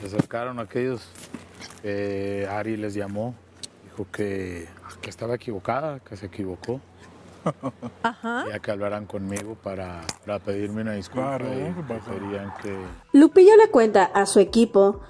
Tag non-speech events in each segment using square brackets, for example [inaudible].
Se acercaron aquellos que Ari les llamó, dijo que, que estaba equivocada, que se equivocó. Ajá. Ya que hablaran conmigo para, para pedirme una disculpa Claro, y Lupillo le cuenta a su equipo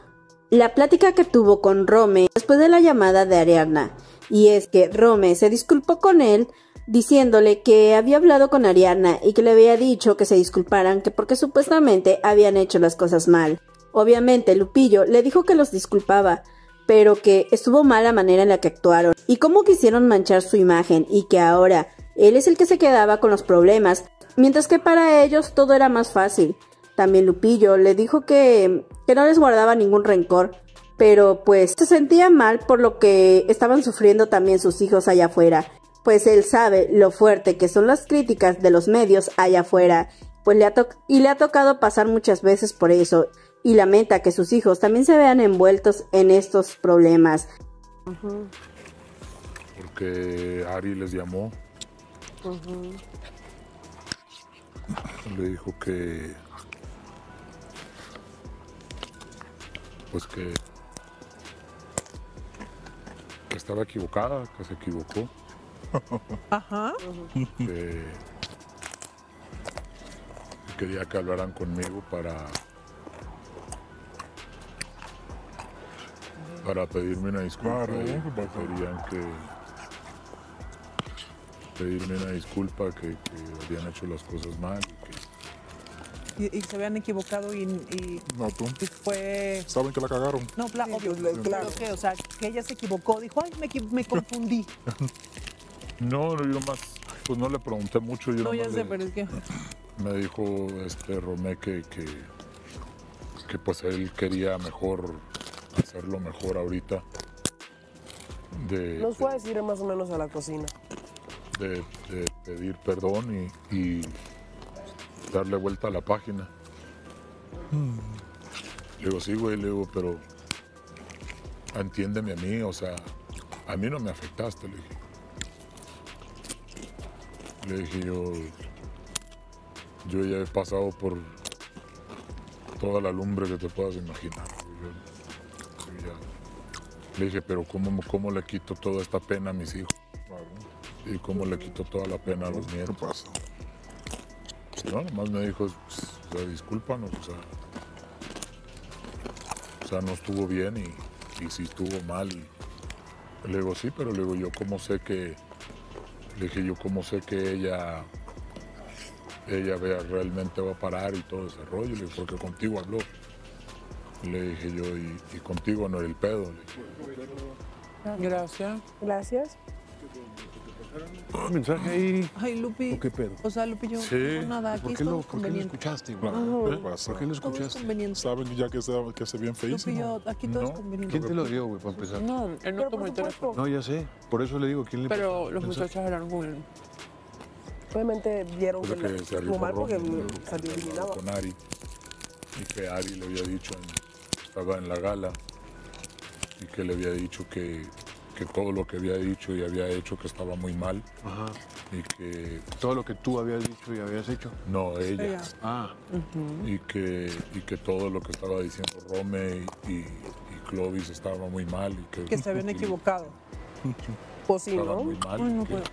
la plática que tuvo con Rome después de la llamada de Ariadna. Y es que Rome se disculpó con él diciéndole que había hablado con Ariadna y que le había dicho que se disculparan que porque supuestamente habían hecho las cosas mal. Obviamente Lupillo le dijo que los disculpaba, pero que estuvo mal la manera en la que actuaron. Y cómo quisieron manchar su imagen y que ahora él es el que se quedaba con los problemas, mientras que para ellos todo era más fácil. También Lupillo le dijo que, que no les guardaba ningún rencor, pero pues se sentía mal por lo que estaban sufriendo también sus hijos allá afuera, pues él sabe lo fuerte que son las críticas de los medios allá afuera, pues le ha y le ha tocado pasar muchas veces por eso, y lamenta que sus hijos también se vean envueltos en estos problemas. Porque Ari les llamó. Le dijo que. Pues que. Que estaba equivocada, que se equivocó. Ajá. que que quería que hablaran conmigo para para pedirme una disculpa Claro, y ¿qué pasa? preferían que pedirme una disculpa que, que habían hecho las cosas mal y que Y, y se habían equivocado y, y- no tú y fue... saben que la cagaron No, pla- Sí, obvio, pues, claro. que, o sea, que ella se equivocó, dijo, ay, me, me confundí. [laughs] no no, yo más pues no le pregunté mucho yo No, ya sé, le- pero es que... me dijo este Romé que, que, que, pues él quería mejor hacerlo mejor ahorita de, Nos fue a decir más o menos a la cocina. de- de pedir perdón y, y darle vuelta a la página. Le digo, sí, güey, le digo, pero entiéndeme a mí, o sea, a mí no me afectaste, le dije. Le dije yo, yo ya he pasado por toda la lumbre que te puedas imaginar. Yo- Le dije, pero ¿cómo, ¿cómo le quito toda esta pena a mis hijos? ¿Y cómo le quito toda la pena a los nietos? No, nomás me dijo, o sea, discúlpanos, o sea, o sea, no estuvo bien y, y sí estuvo mal. Y le digo, sí, pero le digo, yo cómo sé que, le dije, yo cómo sé que ella, ella vea, realmente va a parar y todo ese rollo, le dije, porque contigo habló. Le dije yo, y, y contigo no era el pedo. Le dije, Gracias. Gracias. Ah, mensaje ahí. Ay, Lupi. ¿O qué pedo? O sea, Lupi, yo Sí. no nada, aquí ¿Por qué, lo, ¿Por qué lo conveniente. escuchaste, güey? ¿qué ¿Por qué lo Todo es escuchaste? conveniente. Saben ya que se, que se bien Lupi, feísimo. yo, aquí todo es No. conveniente. ¿Quién te lo dio, güey, para empezar? No, él no Pero tomó por el teléfono. supuesto, No, ya sé. Por eso le digo, ¿quién le Pero los Mensaje. muchachos hablaron con él. obviamente vieron Cosa que, que la- se estuvo arribó mal porque salió hablaba eliminado. con Ari y que Ari le había dicho, en- estaba en la gala y que le había dicho que, que todo lo que había dicho y había hecho que estaba muy mal Ajá. y que Todo lo que tú habías dicho y habías hecho. no ella Ella. Ah, y que y que todo lo que estaba diciendo Rome y, y- y Clovis estaba muy mal y que, Que se habían [laughs] y equivocado. [laughs] Pues sí, ¿no? muy mal Ay, no que- puedo.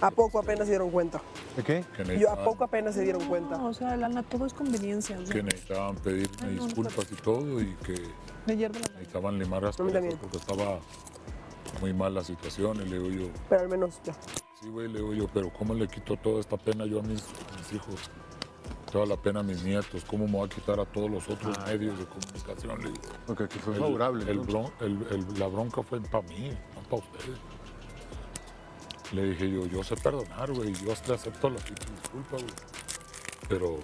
A poco apenas se dieron cuenta. ¿de qué? Yo a poco apenas se dieron cuenta. No, o sea, Lana, todo es conveniencia. que necesitaban pedirme Ay, no, no disculpas y todo y que me hierve la necesitaban limar las cosas porque estaba muy mal la situación y le digo yo Pero al menos ya. Sí, güey, le digo yo, pero ¿cómo le quito toda esta pena yo a mis, a mis hijos? Toda la pena a mis nietos, ¿cómo me voy a quitar a todos los otros medios de comunicación? Le digo, Porque aquí fue el- favorable. el entonces. bron- el- el- la bronca fue para mí, no para ustedes. Le dije yo, yo sé perdonar, güey, yo hasta acepto la pinche disculpa, güey. Pero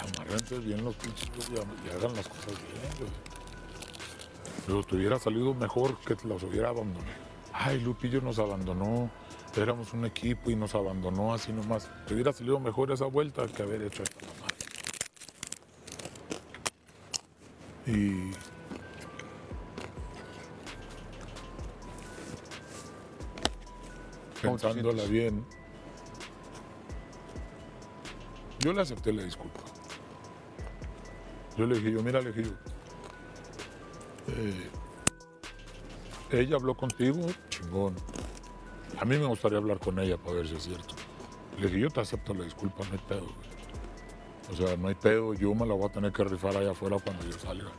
amarrense bien los pinches y, hagan las cosas bien, güey. Pero te hubiera salido mejor que los hubiera abandonado. Ay, Lupillo nos abandonó, éramos un equipo y nos abandonó así nomás. Te hubiera salido mejor esa vuelta que haber hecho esta mamada. Y pensándola bien, yo le acepté la disculpa. Yo le dije, yo, mira, le dije yo, eh, ella habló contigo, chingón. A mí me gustaría hablar con ella para ver si es cierto. Le dije, yo te acepto la disculpa, no hay pedo. güey. O sea, no hay pedo, yo me la voy a tener que rifar allá afuera cuando yo salga.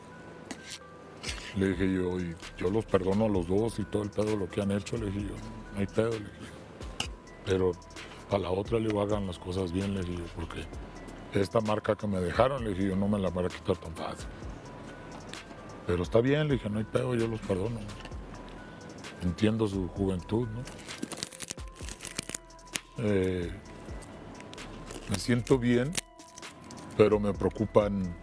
Le dije yo, y yo los perdono a los dos y todo el pedo lo que han hecho, le dije yo, no hay pedo, le dije yo. Pero a la otra le digo, hagan las cosas bien, le dije yo, porque esta marca que me dejaron, le dije yo, no me la voy a quitar tan fácil. Pero está bien, le dije, no hay pedo, yo los perdono. Entiendo su juventud, ¿no? Eh, me siento bien, pero me preocupan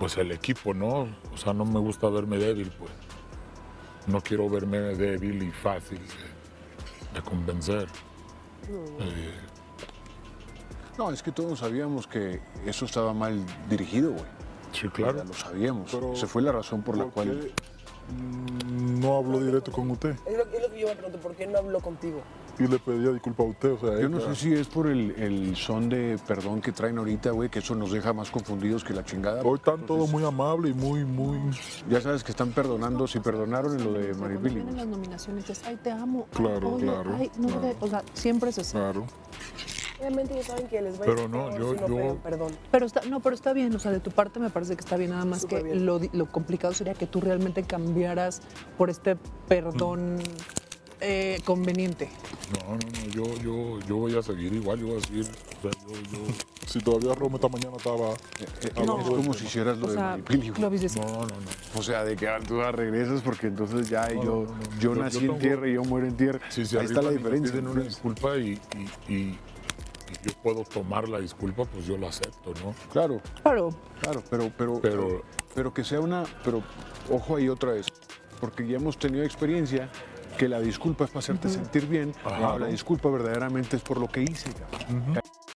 pues el equipo, ¿no? O sea, no me gusta verme débil, pues. No quiero verme débil y fácil de, de convencer. Eh, No, es que todos sabíamos que eso estaba mal dirigido, güey. sí, Ya claro. lo sabíamos. Pero, Esa fue la razón por la ¿Por cual. no habló directo con usted Es lo, es lo que yo me pregunto, ¿por qué no habló contigo? Y le pedía disculpas a usted? O sea, Yo no sé si es por el, el son de perdón que traen ahorita, güey, que eso nos deja más confundidos que la chingada. Hoy están Entonces, todos muy amables y muy, muy... Ya sabes que están perdonando, si perdonaron en lo de Cuando Maripili. vienen las nominaciones, es, ay, te amo. Claro, claro, ay, no, claro. o sea, siempre es así. Claro. Obviamente ellos saben que les va a Pero ir no, yo- si no yo- pegan perdón. Pero está, no, pero está bien, o sea, de tu parte me parece que está bien, nada más Súper que lo, di- lo complicado sería que tú realmente cambiaras por este perdón eh, conveniente. No, no, no, yo, yo, yo voy a seguir igual, yo voy a seguir. O sea, yo, yo, Si todavía Roma esta mañana estaba... Eh, eh, No. es como si hicieras lo O de sea, Maripili, lo no, no, no. O sea, de que tú regresas porque entonces ya No, yo, no, no, no. yo Yo- nací yo en tengo- tierra y yo muero en tierra. Si se Ahí está la diferencia. piden una disculpa y, y, y- y yo puedo tomar la disculpa, pues yo la acepto, ¿no? Claro, claro, claro, pero, pero, Pero- pero que sea una, pero ojo ahí otra vez, porque ya hemos tenido experiencia que la disculpa es para hacerte sentir bien, no, la disculpa verdaderamente es por lo que hice. cabrón.